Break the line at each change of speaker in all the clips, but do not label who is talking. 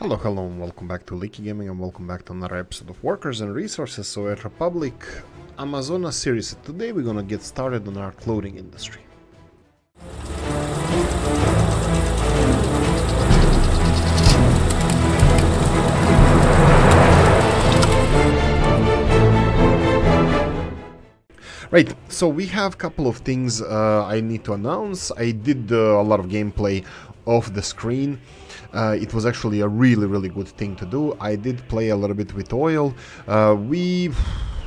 Hello, hello, and welcome back to Oolykee Gaming, and welcome back to another episode of Workers and Resources. Soviet Republic Amazonas series, today we're gonna get started on our clothing industry. Right, so we have a couple of things uh, I need to announce. I did uh, a lot of gameplay off the screen. Uh, it was actually a really, really good thing to do. I did play a little bit with oil. Uh, we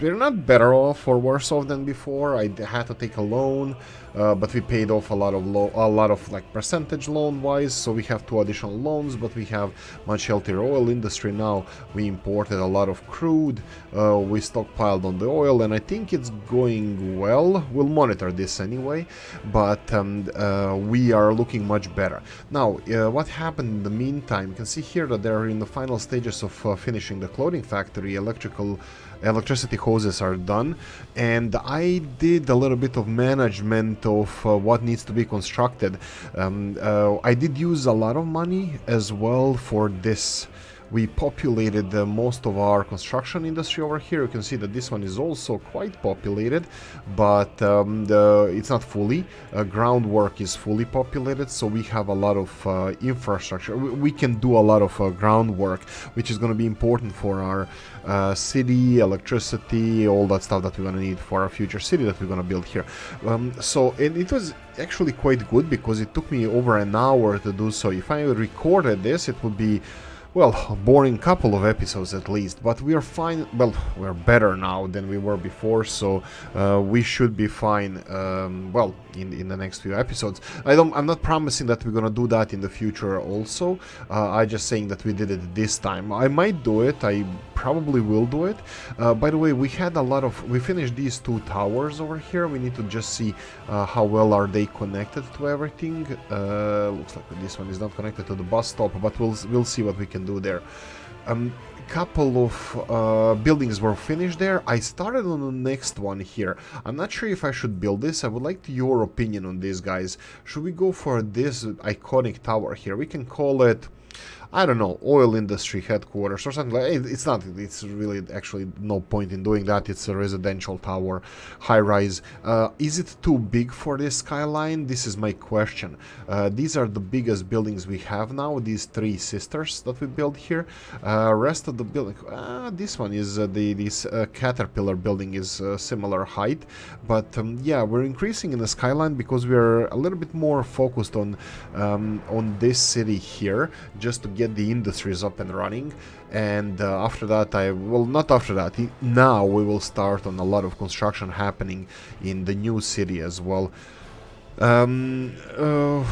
we're not better off or worse off than before. I had to take a loan, uh, but we paid off a lot of a lot of like percentage loan wise. So we have two additional loans, but we have much healthier oil industry now. We imported a lot of crude. Uh, we stockpiled on the oil, and I think it's going well. We'll monitor this anyway, but um, uh, we are looking much better. Now, uh, what happened in the meantime? You can see here that they're in the final stages of uh, finishing the clothing factory. Electrical electricity hoses are done and I did a little bit of management of uh, what needs to be constructed. Um, uh, I did use a lot of money as well for this we populated uh, most of our construction industry over here. You can see that this one is also quite populated, but um, the, it's not fully. Uh, groundwork is fully populated, so we have a lot of uh, infrastructure. We, we, can do a lot of uh, groundwork, which is going to be important for our uh, city, electricity, all that stuff that we're going to need for our future city that we're going to build here. Um, so it, it was actually quite good because it took me over an hour to do so. If I recorded this, it would be well, boring couple of episodes at least, but we are fine, well, we're better now than we were before, so uh, we should be fine, um, well, in, in the next few episodes. I don't, I'm not promising that we're gonna do that in the future also, uh, I'm just saying that we did it this time. I might do it, I probably will do it. Uh, by the way, we had a lot of, we finished these two towers over here, we need to just see uh, how well are they connected to everything. Uh, looks like this one is not connected to the bus stop, but we'll, we'll see what we can do there. Um, couple of uh, buildings were finished there. I started on the next one here. I'm not sure if I should build this. I would like your opinion on this, guys. Should we go for this iconic tower here? We can call it... I don't know, oil industry headquarters or something like It's not, it's really actually no point in doing that. It's a residential tower, high rise. Uh, is it too big for this skyline? This is my question. Uh, these are the biggest buildings we have now, these three sisters that we built here. Uh, rest of the building, uh, this one is uh, the this uh, Caterpillar building is similar height. But um, yeah, we're increasing in the skyline because we're a little bit more focused on, um, on this city here, just to get get the industries up and running and uh, after that I well not after that now we will start on a lot of construction happening in the new city as well um, uh,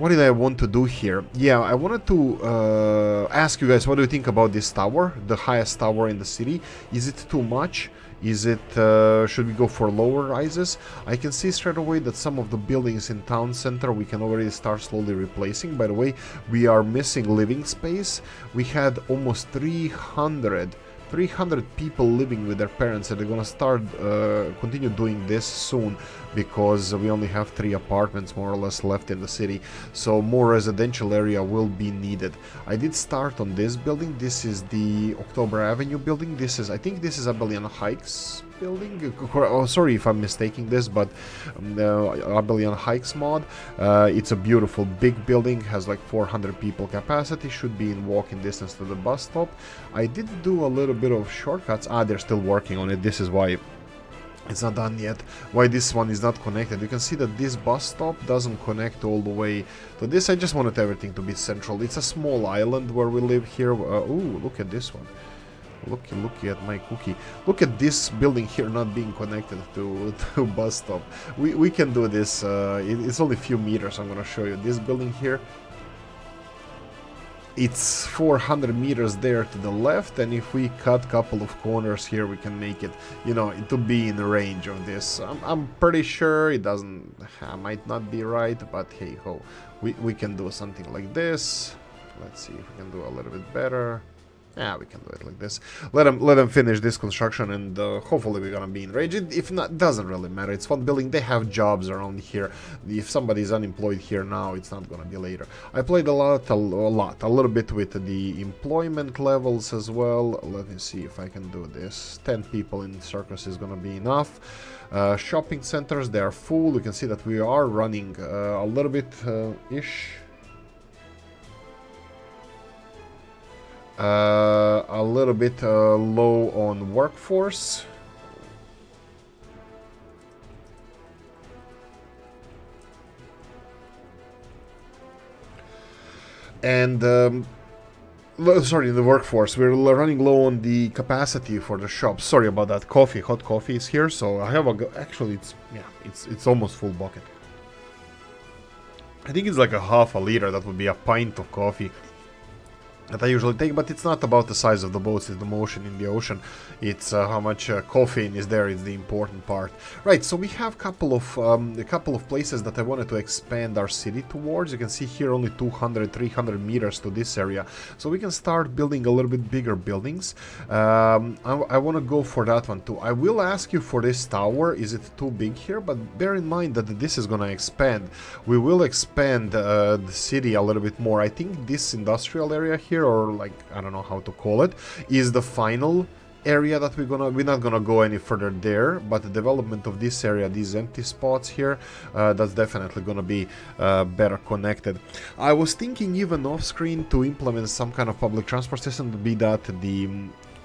what did I want to do here? Yeah, I wanted to uh, ask you guys what do you think about this tower, the highest tower in the city? Is it too much? Is it, uh, should we go for lower rises? I can see straight away that some of the buildings in town center we can already start slowly replacing. By the way, we are missing living space. We had almost 300 300 people living with their parents and they're gonna start uh, continue doing this soon because we only have three apartments more or less left in the city. So more residential area will be needed. I did start on this building. This is the October Avenue building. This is I think this is Abelian Heights building. Oh, sorry if I'm mistaking this, but um, the Abelian Heights mod. Uh, it's a beautiful big building, has like 400 people capacity, should be in walking distance to the bus stop. I did do a little bit of shortcuts. Ah, they're still working on it. This is why it's not done yet why this one is not connected you can see that this bus stop doesn't connect all the way to this i just wanted everything to be central it's a small island where we live here uh, oh look at this one Looky, looky at my cookie. Look at this building here not being connected to, to bus stop. We, we can do this. Uh, it, it's only a few meters. I'm gonna show you. This building here, it's 400 meters there to the left and if we cut couple of corners here we can make it you know to be in the range of this I'm, I'm pretty sure it doesn't I might not be right but hey ho we, we can do something like this let's see if we can do a little bit better Yeah, we can do it like this. Let them let them finish this construction, and uh, hopefully we're gonna be in rage. If not, doesn't really matter. It's fun building. They have jobs around here. If somebody's unemployed here now, it's not gonna be later. I played a lot, a, a lot, a little bit with the employment levels as well. Let me see if I can do this. Ten people in circus is gonna be enough. Uh, shopping centers, they are full. You can see that we are running uh, a little bit uh, a little bit uh, low on workforce. And um, sorry, the workforce. We're running low on the capacity for the shop. Sorry about that. Coffee, hot coffee is here, so I have a. Actually, it's yeah, it's it's almost full bucket. I think it's like a half a liter. That would be a pint of coffee that I usually take, but it's not about the size of the boats, it's the motion in the ocean. It's uh, how much uh, caffeine is there is the important part. Right, so we have couple of um, a couple of places that I wanted to expand our city towards. You can see here only 200, 300 meters to this area. So we can start building a little bit bigger buildings. Um, I, I want to go for that one too. I will ask you for this tower. Is it too big here? But bear in mind that this is going to expand. We will expand uh, the city a little bit more. I think this industrial area here here or like I don't know how to call it is the final area that we're gonna we're not gonna go any further there but the development of this area these empty spots here uh, that's definitely gonna be uh, better connected. I was thinking even off screen to implement some kind of public transport system be that the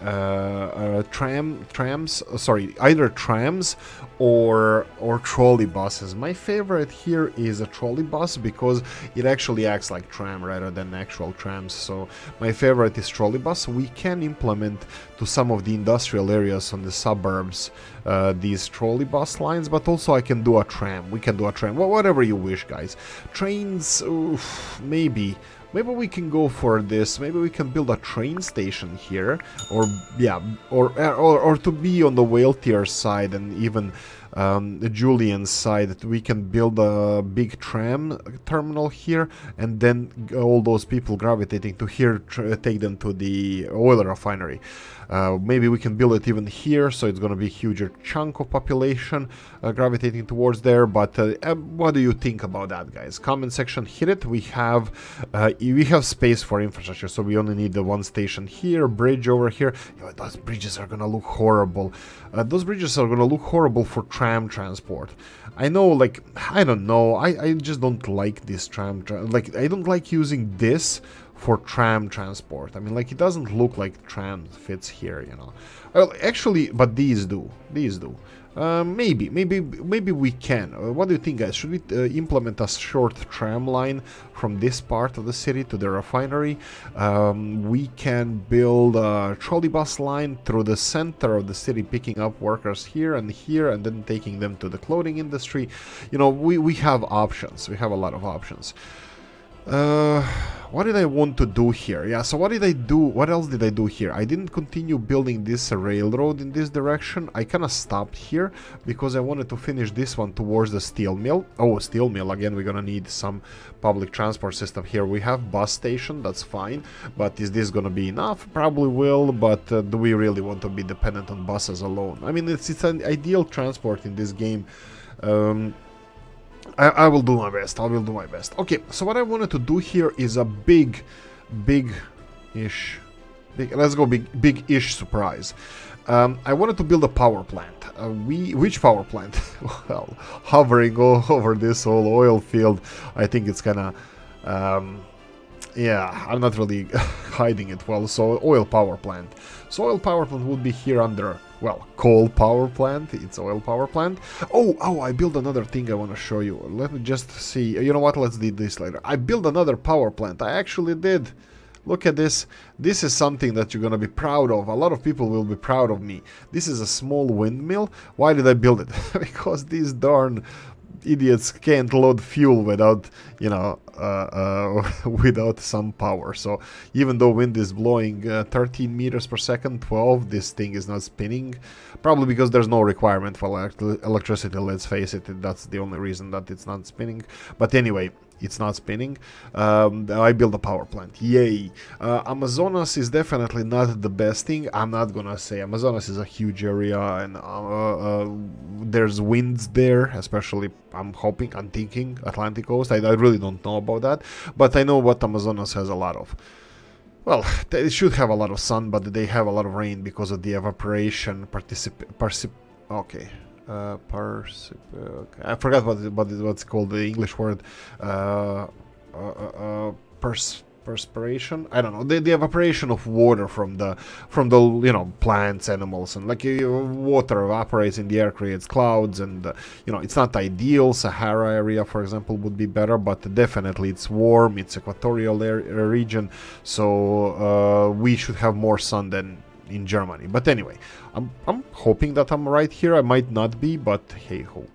uh, uh, tram trams uh, sorry either trams or or trolley buses. My favorite here is a trolley bus because it actually acts like tram rather than actual trams. So my favorite is trolley bus. We can implement to some of the industrial areas on the suburbs uh, these trolley bus lines but also I can do a tram. We can do a tram well, whatever you wish guys. Trains oof, maybe Maybe we can go for this. Maybe we can build a train station here. Or, yeah, or, or, or to be on the wealthier side and even um, Julian's side, we can build a big tram terminal here and then all those people gravitating to here take them to the oil refinery. Uh, maybe we can build it even here, so it's going to be a huger chunk of population uh, gravitating towards there. But uh, what do you think about that, guys? Comment section, hit it. We have uh, we have space for infrastructure, so we only need the one station here, bridge over here. Those bridges are to look horrible. Uh, those bridges are to look horrible for tram transport. I know, like, I don't know. I, I just don't like this tram. Tra like, I don't like using this for tram transport. I mean, like, it doesn't look like tram fits here, you know. Well, actually, but these do. These do. Uh, maybe, maybe, maybe we can. Uh, what do you think, guys? Should we uh, implement a short tram line from this part of the city to the refinery? Um, we can build a trolley bus line through the center of the city, picking up workers here and here, and then taking them to the clothing industry. You know, we, we have options. We have a lot of options. Uh, what did I want to do here? Yeah, so what did I do? What else did I do here? I didn't continue building this railroad in this direction. I kind of stopped here because I wanted to finish this one towards the steel mill. Oh, steel mill. Again, we're gonna need some public transport system here. We have bus station, that's fine. But is this gonna be enough? Probably will, but uh, do we really want to be dependent on buses alone? I mean, it's, it's an ideal transport in this game. Um, I, I will do my best. I will do my best. Okay, so what I wanted to do here is a big, big-ish... Big, let's go big, big-ish surprise. Um, I wanted to build a power plant. Uh, we which power plant? well, hovering over this whole oil field, I think it's of um, yeah, I'm not really hiding it well. So oil power plant. So oil power plant would be here under, well, coal power plant. It's oil power plant. Oh, oh, I built another thing I want to show you. Let me just see. You know what? Let's do this later. I built another power plant. I actually did. Look at this. This is something that you're gonna be proud of. A lot of people will be proud of me. This is a small windmill. Why did I build it? because these darn idiots can't load fuel without, you know, uh, uh, without some power. So even though wind is blowing uh, 13 meters per second, 12, this thing is not spinning. Probably because there's no requirement for elect electricity, let's face it, that's the only reason that it's not spinning. But anyway, it's not spinning. Um, I build a power plant. Yay! Uh, Amazonas is definitely not the best thing. I'm not gonna say Amazonas is a huge area and uh, uh, there's winds there, especially I'm hoping, I'm thinking Atlantic coast. I, I really don't know about that, but I know what Amazonas has a lot of. Well, they should have a lot of sun, but they have a lot of rain because of the evaporation particip... okay, uh, okay. I forgot what, what what's called the English word. Uh, uh, uh, uh pers perspiration. I don't know the, the evaporation of water from the from the you know plants, animals, and like uh, water evaporates in the air, creates clouds, and uh, you know it's not ideal. Sahara area, for example, would be better, but definitely it's warm. It's equatorial region, so we should have more sun than in Germany. But anyway, I'm, I'm hoping that I'm right here. I might not be, but hey ho.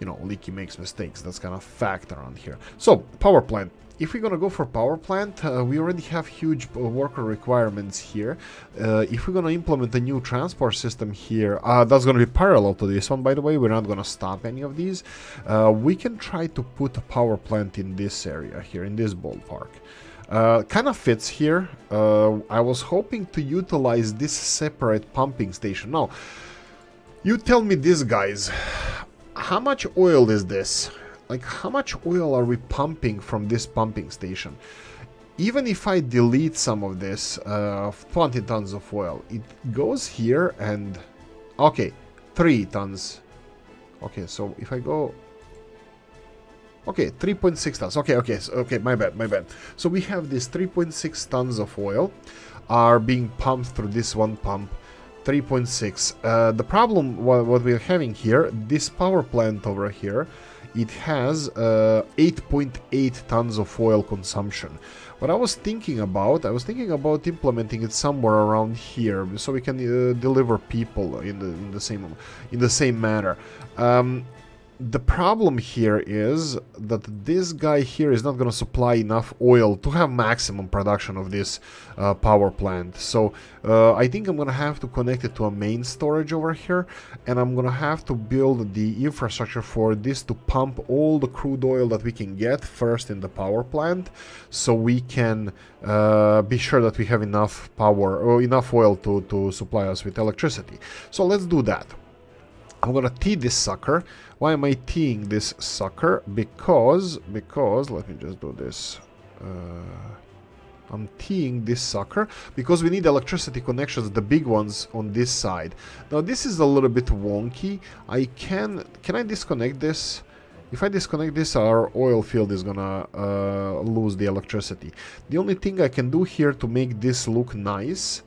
You know, Oolykee makes mistakes. That's kind of fact around here. So, power plant. If we're gonna go for power plant, uh, we already have huge uh, worker requirements here. Uh, if we're gonna implement a new transport system here, uh, that's gonna be parallel to this one, by the way. We're not gonna stop any of these. Uh, we can try to put a power plant in this area here, in this ballpark. Uh, kind of fits here. Uh, I was hoping to utilize this separate pumping station. Now, you tell me this, guys. How much oil is this? Like, how much oil are we pumping from this pumping station? Even if I delete some of this, uh, 20 tons of oil, it goes here and... Okay, 3 tons. Okay, so if I go Okay, 3.6 tons. Okay, okay, okay, my bad, my bad. So we have this 3.6 tons of oil are being pumped through this one pump. 3.6. Uh, the problem what, what, we're having here, this power plant over here, it has 8.8 uh, tons of oil consumption. What I was thinking about, I was thinking about implementing it somewhere around here, so we can uh, deliver people in the in the same in the same manner. Um, the problem here is that this guy here is not going to supply enough oil to have maximum production of this uh, power plant. So uh, I think I'm going to have to connect it to a main storage over here and I'm going to have to build the infrastructure for this to pump all the crude oil that we can get first in the power plant so we can uh, be sure that we have enough power or enough oil to, to supply us with electricity. So let's do that. I'm gonna tee this sucker. Why am I teeing this sucker? Because, because, let me just do this. Uh, I'm teeing this sucker because we need electricity connections, the big ones on this side. Now this is a little bit wonky. I can, can I disconnect this? If I disconnect this, our oil field is gonna uh, lose the electricity. The only thing I can do here to make this look nice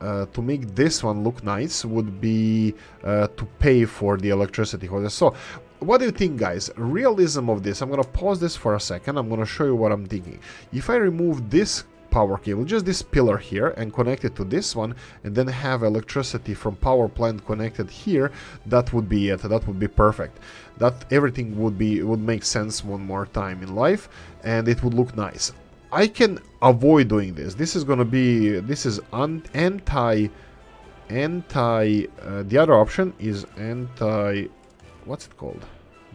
uh, to make this one look nice would be uh, to pay for the electricity holder. So, what do you think, guys? Realism of this. I'm gonna pause this for a second. I'm gonna show you what I'm thinking. If I remove this power cable, just this pillar here, and connect it to this one, and then have electricity from power plant connected here, that would be it. That would be perfect. That everything would be would make sense one more time in life, and it would look nice. I can avoid doing this. This is gonna be this is anti anti. Uh, the other option is anti. What's it called?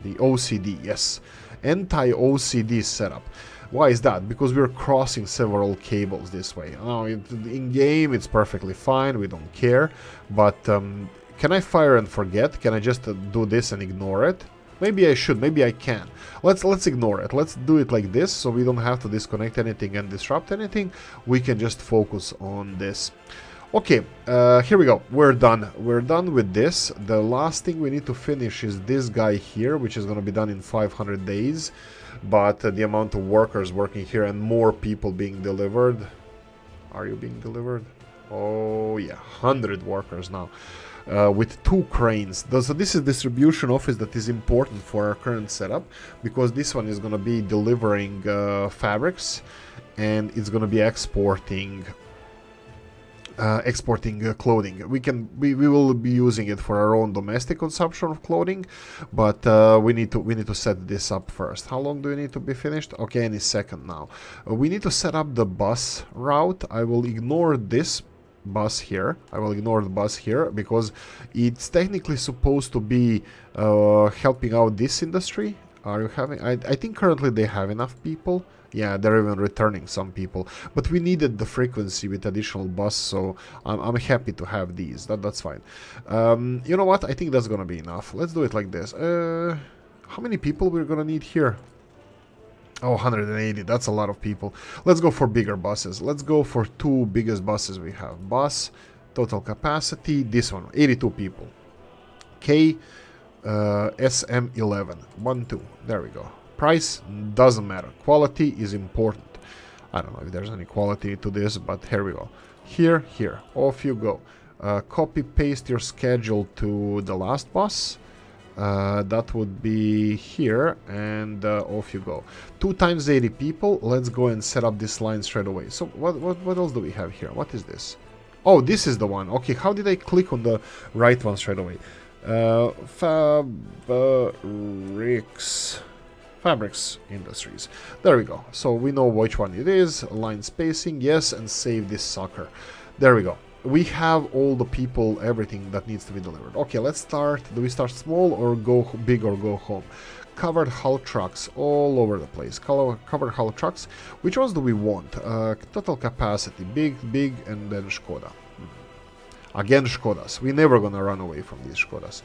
The OCD. Yes, anti OCD setup. Why is that? Because we're crossing several cables this way. Oh, in game it's perfectly fine. We don't care. But um, can I fire and forget? Can I just uh, do this and ignore it? Maybe I should, maybe I can. Let's let's ignore it. Let's do it like this so we don't have to disconnect anything and disrupt anything. We can just focus on this. Okay, uh, here we go. We're done. We're done with this. The last thing we need to finish is this guy here, which is going to be done in 500 days. But uh, the amount of workers working here and more people being delivered. Are you being delivered? Oh, yeah, 100 workers now uh, with two cranes. So this is distribution office that is important for our current setup because this one is going to be delivering uh, fabrics and it's going to be exporting uh, exporting uh, clothing. We can we, we will be using it for our own domestic consumption of clothing, but uh, we need to we need to set this up first. How long do we need to be finished? Okay, any second now. Uh, we need to set up the bus route. I will ignore this bus here. I will ignore the bus here because it's technically supposed to be uh, helping out this industry. Are you having... I, I think currently they have enough people. Yeah, they're even returning some people. But we needed the frequency with additional bus, so I'm, I'm happy to have these. That That's fine. Um, you know what? I think that's gonna be enough. Let's do it like this. Uh, how many people we're gonna need here? Oh, 180. That's a lot of people. Let's go for bigger buses. Let's go for two biggest buses we have. Bus, total capacity, this one, 82 people. K, uh, SM11. 1, 2. There we go. Price doesn't matter. Quality is important. I don't know if there's any quality to this, but here we go. Here, here. Off you go. Uh, copy paste your schedule to the last bus. Uh, that would be here and uh, off you go. Two times 80 people let's go and set up this line straight away. So what, what what else do we have here? What is this? Oh this is the one. Okay how did I click on the right one straight away? Uh, fabrics. Fabrics industries. There we go. So we know which one it is. Line spacing yes and save this sucker. There we go we have all the people, everything that needs to be delivered. Okay, let's start. Do we start small or go big or go home? Covered hull trucks all over the place. Covered hull trucks. Which ones do we want? Uh, total capacity, big, big, and then Skoda. Hmm. Again, Skodas. We're never gonna run away from these Skodas.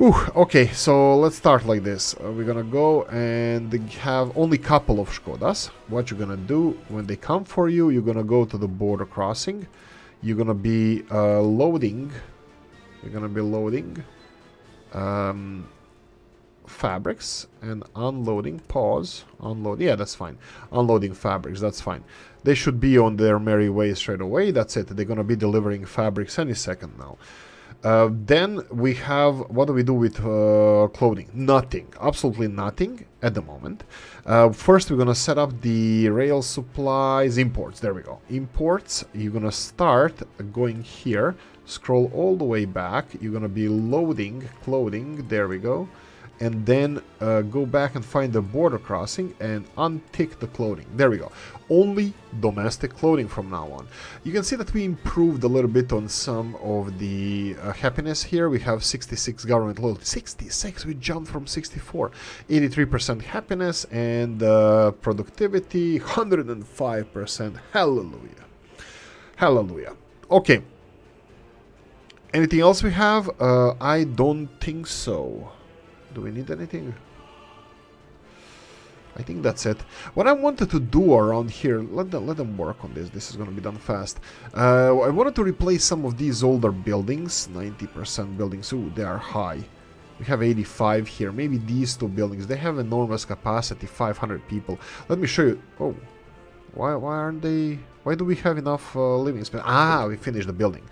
Okay, so let's start like this. Uh, we're gonna go and have only couple of Skodas. What you're gonna do, when they come for you, you're gonna go to the border crossing you're gonna be uh, loading. You're gonna be loading um, fabrics and unloading. Pause. Unload. Yeah that's fine. Unloading fabrics. That's fine. They should be on their merry way straight away. That's it. They're gonna be delivering fabrics any second now uh, then we have, what do we do with uh, clothing? Nothing, absolutely nothing at the moment. Uh, first, we're gonna set up the rail supplies imports. There we go. Imports, you're gonna start going here, scroll all the way back. You're gonna be loading clothing. There we go and then uh, go back and find the border crossing and untick the clothing. There we go. Only domestic clothing from now on. You can see that we improved a little bit on some of the uh, happiness here. We have 66 government loyalty. 66! We jumped from 64. 83% happiness and uh, productivity 105%. Hallelujah. Hallelujah. Okay. Anything else we have? Uh, I don't think so. Do we need anything? I think that's it. What I wanted to do around here, let them, let them work on this, this is gonna be done fast. Uh, I wanted to replace some of these older buildings, 90% buildings, ooh, they are high. We have 85 here, maybe these two buildings, they have enormous capacity, 500 people. Let me show you, oh, why, why aren't they... Why do we have enough uh, living space? Ah, we finished the building.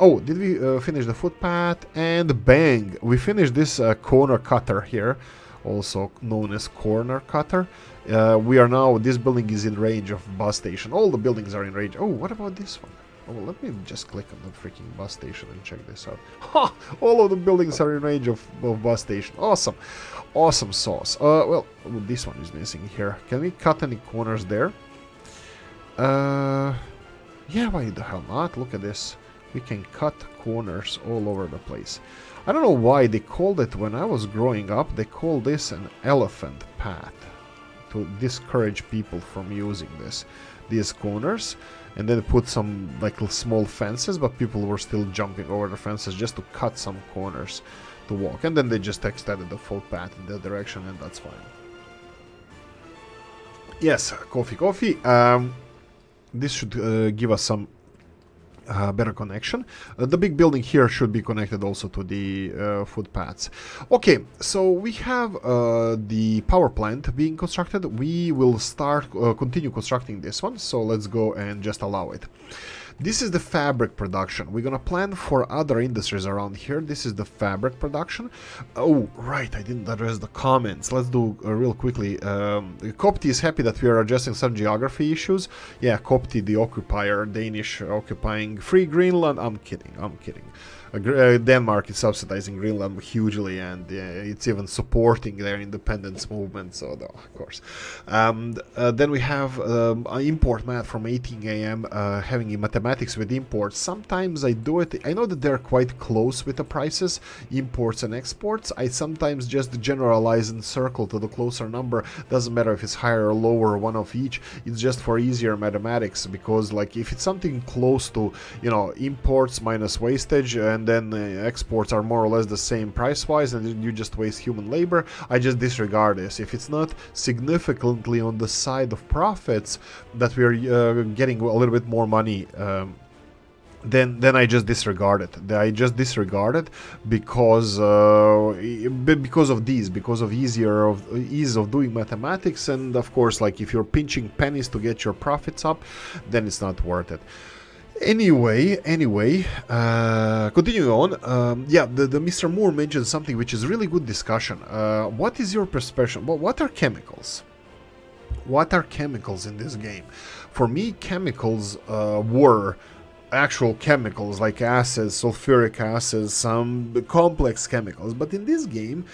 Oh, did we uh, finish the footpath? And bang! We finished this uh, corner cutter here, also known as corner cutter. Uh, we are now, this building is in range of bus station. All the buildings are in range. Oh, what about this one? Oh, let me just click on the freaking bus station and check this out. Ha! All of the buildings are in range of, of bus station. Awesome. Awesome sauce. Uh, well, this one is missing here. Can we cut any corners there? Uh, yeah, why the hell not? Look at this. We can cut corners all over the place. I don't know why they called it, when I was growing up, they called this an elephant path. To discourage people from using this. These corners. And then put some like small fences, but people were still jumping over the fences just to cut some corners to walk. And then they just extended the footpath in that direction and that's fine. Yes, coffee, coffee. Um, this should uh, give us some uh, better connection. Uh, the big building here should be connected also to the uh, footpaths. Okay, so we have uh, the power plant being constructed. We will start, uh, continue constructing this one, so let's go and just allow it. This is the fabric production. We're gonna plan for other industries around here. This is the fabric production. Oh, right, I didn't address the comments. Let's do uh, real quickly. Um, Copti is happy that we are addressing some geography issues. Yeah, Copti, the occupier, Danish occupying free Greenland. I'm kidding, I'm kidding. Uh, Denmark is subsidizing Greenland hugely, and uh, it's even supporting their independence movement. So, of course. Um, uh, then we have um, import math from 18 a.m. having a mathematics with imports. Sometimes I do it. I know that they're quite close with the prices, imports and exports. I sometimes just generalize and circle to the closer number. Doesn't matter if it's higher or lower, one of each. It's just for easier mathematics because like if it's something close to, you know, imports minus wastage and then uh, exports are more or less the same price-wise and you just waste human labor, I just disregard this. If it's not significantly on the side of profits that we're uh, getting a little bit more money um, then then I just disregard it. I just disregard it because uh, because of these, because of easier of ease of doing mathematics, and of course, like if you're pinching pennies to get your profits up, then it's not worth it. Anyway, anyway, uh, continuing on, um, yeah, the, the Mr. Moore mentioned something which is really good discussion. Uh, what is your perspective? Well, what are chemicals? What are chemicals in this game? For me, chemicals uh, were actual chemicals like acids, sulfuric acids, some complex chemicals. But in this game,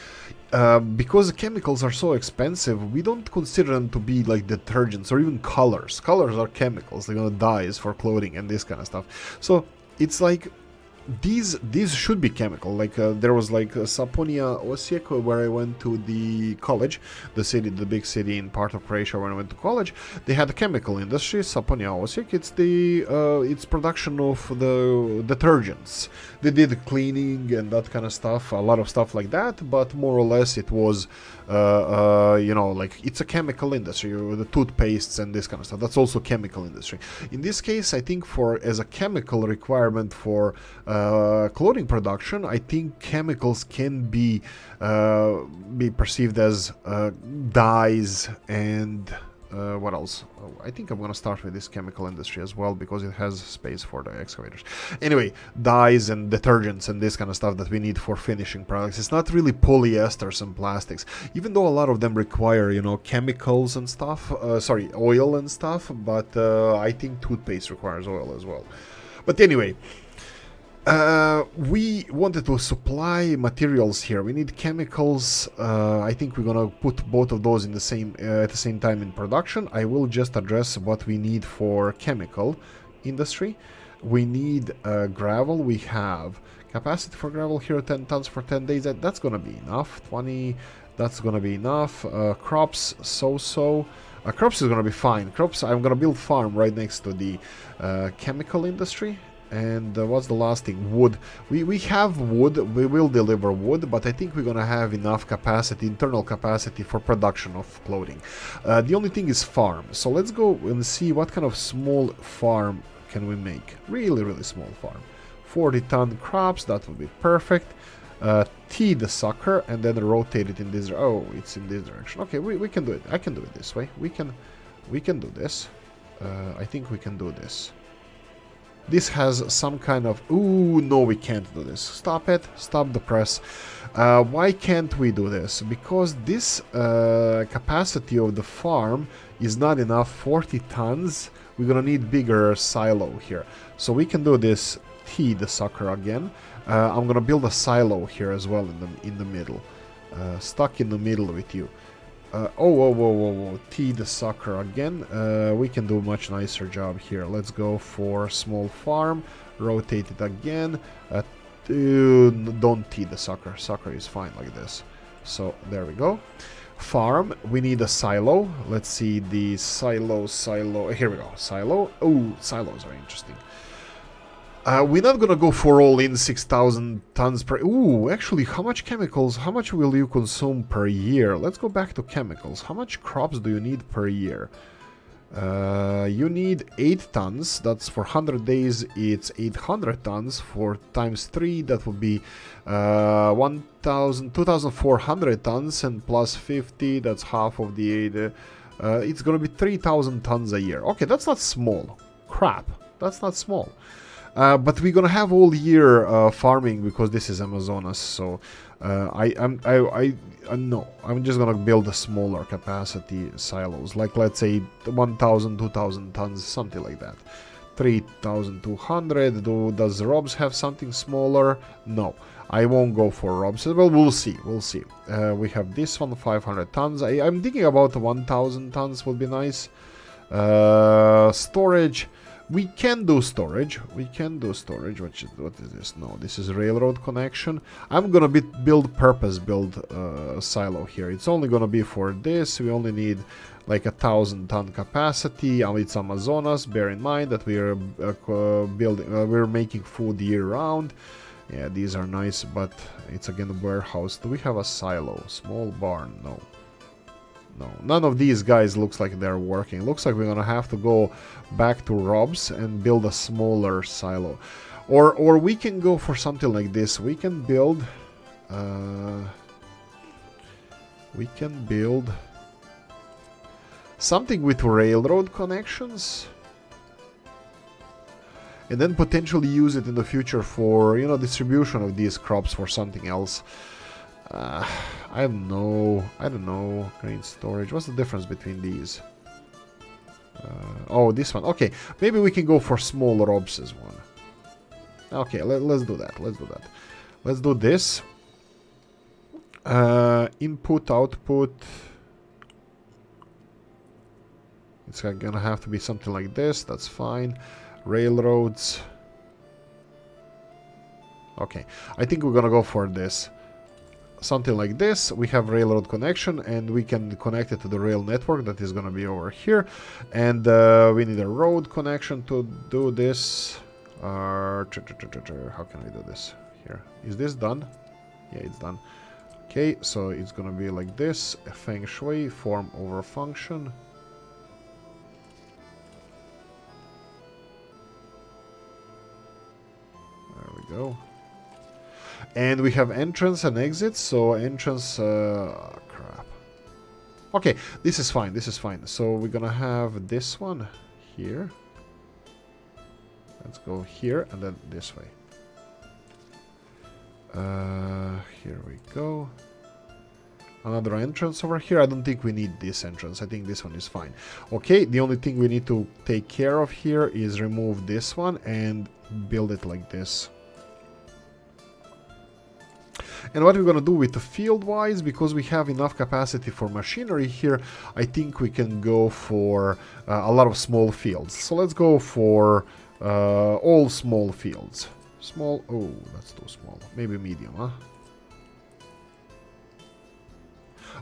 uh, because chemicals are so expensive, we don't consider them to be like detergents or even colors. Colors are chemicals, they're gonna dyes for clothing and this kind of stuff. So it's like these these should be chemical. Like uh, there was like uh, Saponia Osijek where I went to the college the city the big city in part of Croatia when I went to college. They had a chemical industry Saponia Osijek it's the uh, it's production of the detergents. They did cleaning and that kind of stuff a lot of stuff like that but more or less it was uh, uh, you know like it's a chemical industry the toothpastes and this kind of stuff. That's also chemical industry. In this case I think for as a chemical requirement for uh, uh, clothing production, I think chemicals can be uh, be perceived as uh, dyes and uh, what else? Oh, I think I'm gonna start with this chemical industry as well because it has space for the excavators. Anyway, dyes and detergents and this kind of stuff that we need for finishing products. It's not really polyesters and plastics, even though a lot of them require, you know, chemicals and stuff. Uh, sorry, oil and stuff. But uh, I think toothpaste requires oil as well. But anyway, uh, we wanted to supply materials here. We need chemicals. Uh, I think we're gonna put both of those in the same uh, at the same time in production. I will just address what we need for chemical industry. We need uh, gravel. We have capacity for gravel here, 10 tons for 10 days. That, that's gonna be enough. 20. That's gonna be enough. Uh, crops, so-so. Crops is gonna be fine. Crops. I'm gonna build farm right next to the chemical industry and uh, what's the last thing? Wood. We, we have wood, we will deliver wood, but I think we're gonna have enough capacity, internal capacity for production of clothing. Uh, the only thing is farm. So let's go and see what kind of small farm can we make. Really, really small farm. 40 ton crops, that would be perfect. Uh, T the sucker and then rotate it in this. Oh, it's in this direction. Okay, we, we can do it. I can do it this way. We can, we can do this. Uh, I think we can do this. This has some kind of... Ooh, no, we can't do this. Stop it. Stop the press. Uh, why can't we do this? Because this uh, capacity of the farm is not enough. 40 tons. We're gonna need bigger silo here. So we can do this T the sucker again. Uh, I'm gonna build a silo here as well in the in the middle. Uh, stuck in the middle with you. Uh, oh, whoa, whoa, whoa, whoa. T the sucker again. Uh, we can do much nicer job here. Let's go for small farm. Rotate it again. Uh, don't T the sucker. Sucker is fine like this. So, there we go. Farm. We need a silo. Let's see the silo, silo. Here we go. Silo. Oh, silos are interesting. Uh, we're not gonna go for all in 6,000 tons per... Ooh, actually, how much chemicals, how much will you consume per year? Let's go back to chemicals. How much crops do you need per year? Uh, you need 8 tons, that's for 100 days, it's 800 tons. For times 3, that would be uh, 1,000, 2,400 tons, and plus 50, that's half of the 8. Uh, it's gonna be 3,000 tons a year. Okay, that's not small. Crap, that's not small. Uh, but we're gonna have all year uh, farming because this is Amazonas. So uh, I I'm, I I uh, no, I'm just gonna build a smaller capacity silos, like let's say 1,000, 2,000 tons, something like that. 3,200. Do does Robs have something smaller? No. I won't go for Robs. Well, we'll see. We'll see. Uh, we have this one, 500 tons. I, am thinking about 1,000 tons would be nice. Uh, storage We can do storage. We can do storage. What is, what is this? No, this is railroad connection. I'm gonna be, build purpose build uh, silo here. It's only gonna be for this. We only need like a thousand ton capacity. It's Amazonas. Bear in mind that we are uh, building. Uh, we're making food year round. Yeah, these are nice, but it's again a warehouse. Do we have a silo? Small barn? No. No, none of these guys looks like they're working. Looks like we're gonna have to go back to Rob's and build a smaller silo. Or, or we can go for something like this. We can build... Uh, we can build something with railroad connections and then potentially use it in the future for you know distribution of these crops for something else uh, I don't know. I don't know. Grain storage. What's the difference between these? Uh, oh, this one. Okay, maybe we can go for small Robs's one. Okay, let, us do that. Let's do that. Let's do this. Uh, input, output. It's gonna have to be something like this. That's fine. Railroads. Okay, I think we're gonna go for this something like this. We have railroad connection and we can connect it to the rail network that is going to be over here. And uh, we need a road connection to do this. Uh, how can we do this here? Is this done? Yeah it's done. Okay so it's gonna be like this. Feng shui form over function. There we go and we have entrance and exit, so entrance... Uh, crap. Okay, this is fine, this is fine. So we're gonna have this one here. Let's go here and then this way. Uh, here we go. Another entrance over here. I don't think we need this entrance. I think this one is fine. Okay, the only thing we need to take care of here is remove this one and build it like this. And what we're to do with the field wise, because we have enough capacity for machinery here, I think we can go for uh, a lot of small fields. So let's go for uh, all small fields. Small, oh, that's too small. Maybe medium, huh?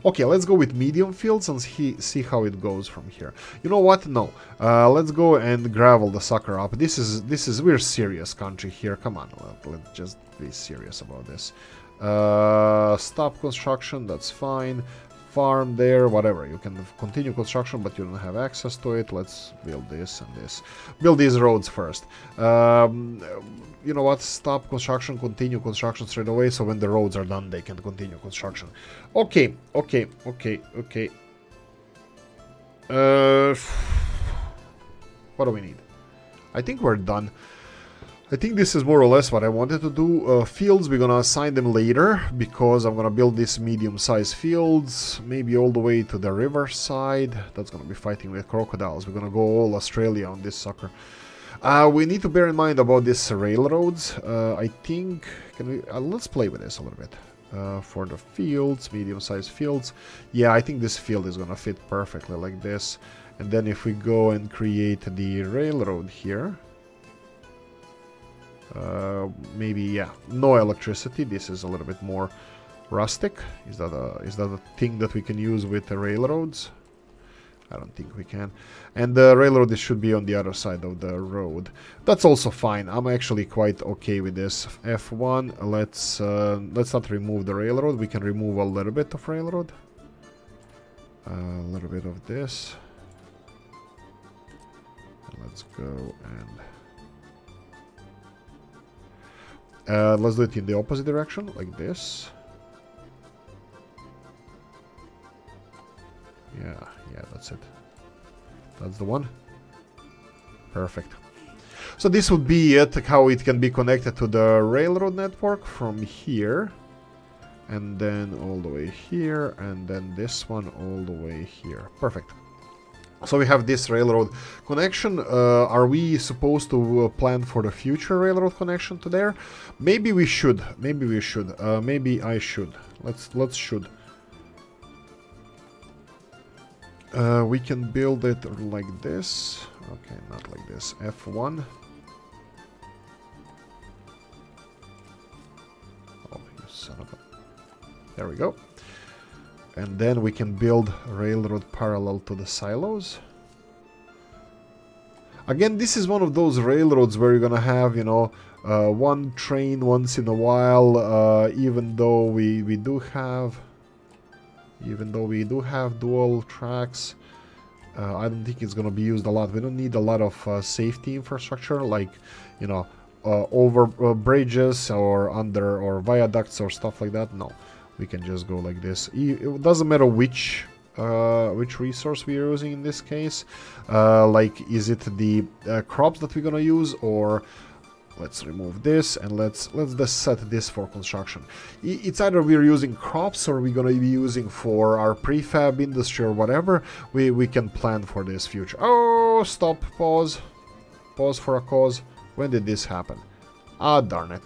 Okay, let's go with medium fields and see, see how it goes from here. You know what? No. Uh, let's go and gravel the sucker up. This is, this is, we're serious country here. Come on, let, let's just be serious about this. Uh, stop construction, that's fine. Farm there, whatever. You can continue construction, but you don't have access to it. Let's build this and this. Build these roads first. Um, you know what? Stop construction, continue construction straight away, so when the roads are done, they can continue construction. Okay, okay, okay, okay. Uh, what do we need? I think we're done. I think this is more or less what I wanted to do. Uh, fields, we're gonna assign them later, because I'm gonna build these medium-sized fields, maybe all the way to the riverside. That's gonna be fighting with crocodiles. We're gonna go all Australia on this sucker. Uh, we need to bear in mind about these railroads. Uh, I think... Can we... Uh, let's play with this a little bit. Uh, for the fields, medium-sized fields. Yeah, I think this field is gonna fit perfectly like this. And then if we go and create the railroad here... Uh, maybe, yeah, no electricity. This is a little bit more rustic. Is that a, is that a thing that we can use with the railroads? I don't think we can. And the railroad should be on the other side of the road. That's also fine. I'm actually quite okay with this. F1, let's uh, let's not remove the railroad. We can remove a little bit of railroad. A little bit of this. Let's go and Uh, let's do it in the opposite direction, like this. Yeah, yeah, that's it. That's the one. Perfect. So this would be it, how it can be connected to the railroad network from here. And then all the way here, and then this one all the way here. Perfect. So we have this railroad connection. Uh, are we supposed to uh, plan for the future railroad connection to there? Maybe we should. Maybe we should. Uh, maybe I should. Let's let's should. Uh, we can build it like this. Okay, not like this. F1. Oh, you son of a... There we go. And then we can build railroad parallel to the silos. Again, this is one of those railroads where you're gonna have, you know, uh, one train once in a while, uh, even though we, we do have even though we do have dual tracks uh, I don't think it's gonna be used a lot we don't need a lot of uh, safety infrastructure like you know uh, over uh, bridges or under or viaducts or stuff like that no we can just go like this it doesn't matter which uh, which resource we are using in this case uh, like is it the crops that we're gonna use or Let's remove this and let's let's just set this for construction. It's either we're using crops or we're gonna be using for our prefab industry or whatever. We we can plan for this future. Oh, stop, pause, pause for a cause. When did this happen? Ah, darn it.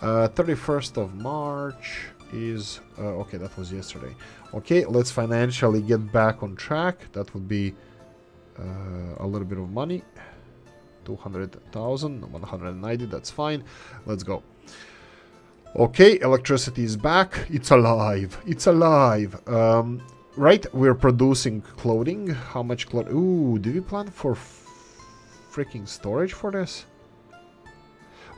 Uh, 31st of March is uh, okay. That was yesterday. Okay, let's financially get back on track. That would be uh, a little bit of money. 200,000, 190, that's fine. Let's go. Okay, electricity is back. It's alive. It's alive. Um, right, we're producing clothing. How much clothing? Ooh, do we plan for freaking storage for this?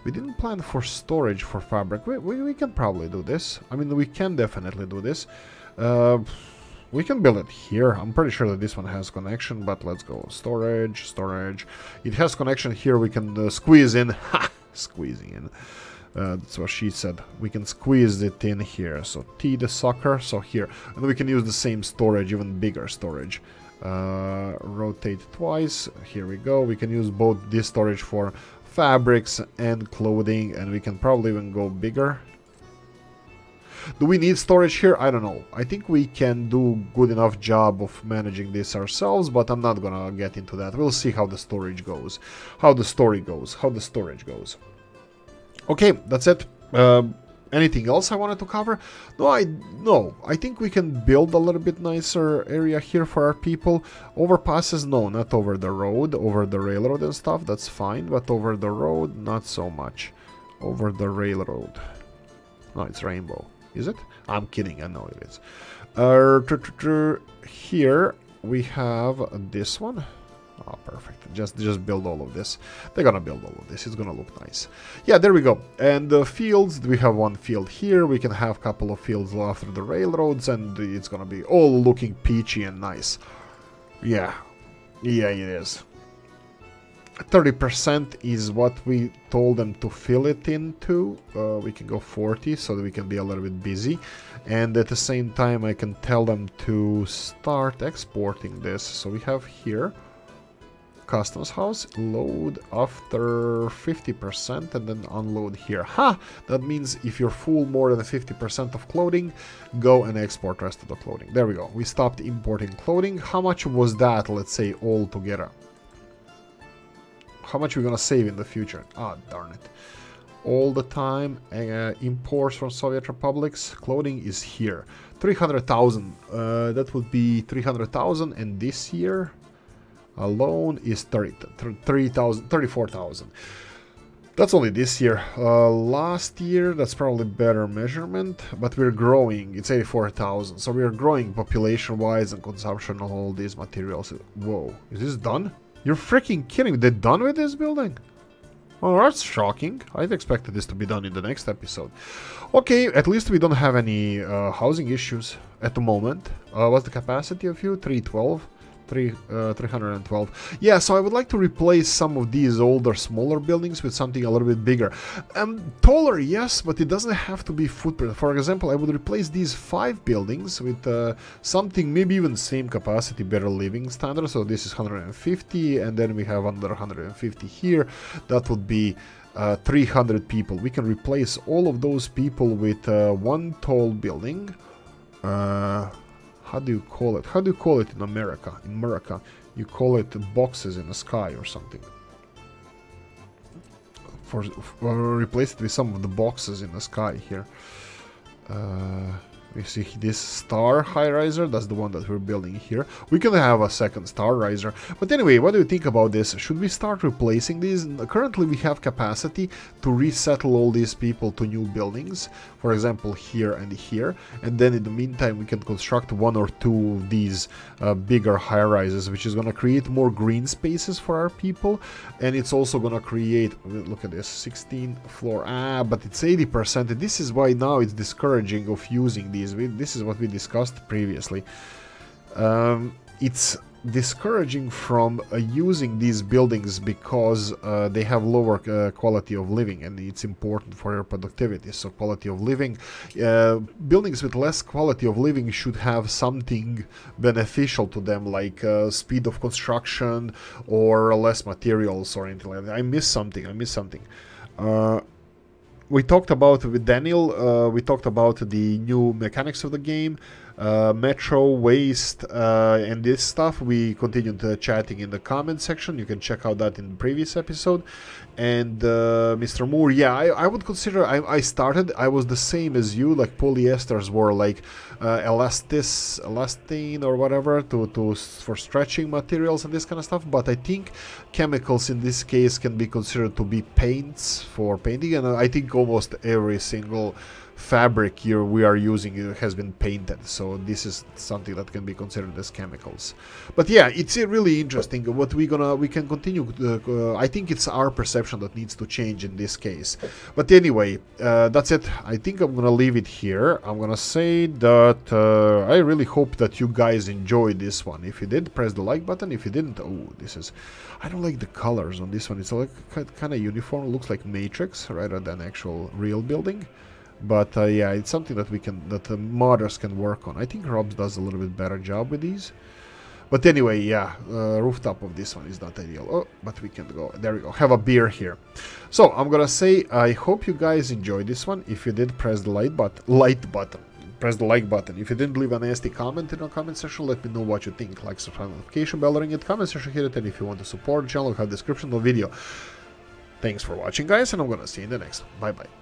We didn't plan for storage for fabric. We, we, we, can probably do this. I mean, we can definitely do this. Uh, we can build it here. I'm pretty sure that this one has connection, but let's go. Storage, storage. It has connection here. We can uh, squeeze in. Ha! Squeezing in. Uh, that's what she said. We can squeeze it in here. So T the sucker. So here. And we can use the same storage, even bigger storage. Uh, rotate twice. Here we go. We can use both this storage for fabrics and clothing. And we can probably even go bigger. Do we need storage here? I don't know. I think we can do good enough job of managing this ourselves, but I'm not gonna get into that. We'll see how the storage goes. How the story goes. How the storage goes. Okay, that's it. Uh, anything else I wanted to cover? No, I no. I think we can build a little bit nicer area here for our people. Overpasses, no, not over the road, over the railroad and stuff. That's fine, but over the road, not so much. Over the railroad. No, it's rainbow. Is it? I'm kidding, I know it is. Uh, here we have this one. Oh, perfect. Just just build all of this. They're gonna build all of this. It's gonna look nice. Yeah, there we go. And the fields, we have one field here. We can have a couple of fields after the railroads, and it's gonna be all looking peachy and nice. Yeah. Yeah, it is. 30% is what we told them to fill it into. Uh, we can go 40 so that we can be a little bit busy. And at the same time, I can tell them to start exporting this. So we have here customs house, load after 50% and then unload here. Ha! That means if you're full more than 50% of clothing, go and export rest of the clothing. There we go. We stopped importing clothing. How much was that, let's say, all together? how much we're gonna save in the future. Ah, darn it. All the time, uh, imports from Soviet republics, clothing is here. 300,000, uh, that would be 300,000 and this year alone is 30, 30,000, 34,000. That's only this year. Uh, last year, that's probably better measurement, but we're growing. It's 84,000. So we're growing population-wise and consumption of all these materials. Whoa, is this done? You're freaking kidding. They're done with this building? Well, that's shocking. I'd expected this to be done in the next episode. Okay, at least we don't have any uh, housing issues at the moment. Uh, what's the capacity of you? 312? Three, uh, 312. Yeah, so I would like to replace some of these older, smaller buildings with something a little bit bigger. Um, taller, yes, but it doesn't have to be footprint. For example, I would replace these five buildings with uh, something maybe even same capacity, better living standard. So this is 150, and then we have another 150 here. That would be uh, 300 people. We can replace all of those people with uh, one tall building. Uh, how do you call it? How do you call it in America? In America, you call it boxes in the sky or something. For, for replace it with some of the boxes in the sky here. Uh, We see this star high riser, that's the one that we're building here. We can have a second star riser. But anyway, what do you think about this? Should we start replacing these? Currently we have capacity to resettle all these people to new buildings. For example, here and here. And then in the meantime we can construct one or two of these uh, bigger high rises, which is going to create more green spaces for our people. And it's also going to create, look at this, 16 floor, ah, but it's 80%. This is why now it's discouraging of using these We, this is what we discussed previously. Um, it's discouraging from uh, using these buildings because uh, they have lower uh, quality of living and it's important for your productivity. So quality of living uh, buildings with less quality of living should have something beneficial to them like uh, speed of construction or less materials or anything like that. I miss something i miss something. Uh, we talked about with Daniel, uh, we talked about the new mechanics of the game, uh, Metro, Waste, uh, and this stuff. We continued uh, chatting in the comment section. You can check out that in the previous episode. And uh, Mr. Moore, yeah, I, I would consider, I, I, started, I was the same as you, like polyesters were like uh, elastis, elastine or whatever to, to for stretching materials and this kind of stuff. But I think chemicals in this case can be considered to be paints for painting. And I think almost every single fabric here we are using has been painted. So this is something that can be considered as chemicals. But yeah it's really interesting. What we gonna we can continue uh, i think it's our perception that needs to change in this case. But anyway uh, that's it. I think i'm gonna leave it here. I'm gonna say that uh, i really hope that you guys enjoyed this one. If you did press the like button. If you didn't oh this is i don't like the colors on this one. It's like kind of uniform. It looks like matrix rather than actual real building but uh, yeah, it's something that we can that the modders can work on. I think Robs does a little bit better job with these. But anyway, yeah, uh, rooftop of this one is not ideal. Oh, but we can go. There we go. Have a beer here. So I'm gonna say I hope you guys enjoyed this one. If you did, press the like button. Light button. Press the like button. If you didn't leave a nasty comment in the comment section, let me know what you think. Like, subscribe, notification bell, ring it, comment section, hit it, and if you want to support the channel, have description of the video. Thanks for watching, guys, and I'm gonna see you in the next one. Bye bye.